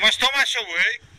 mas toma seu way.